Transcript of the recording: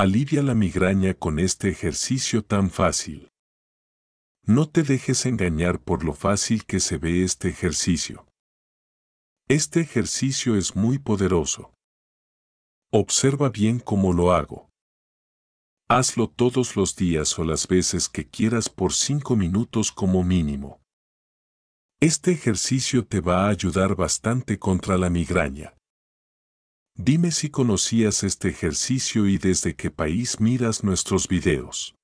Alivia la migraña con este ejercicio tan fácil. No te dejes engañar por lo fácil que se ve este ejercicio. Este ejercicio es muy poderoso. Observa bien cómo lo hago. Hazlo todos los días o las veces que quieras por 5 minutos como mínimo. Este ejercicio te va a ayudar bastante contra la migraña. Dime si conocías este ejercicio y desde qué país miras nuestros videos.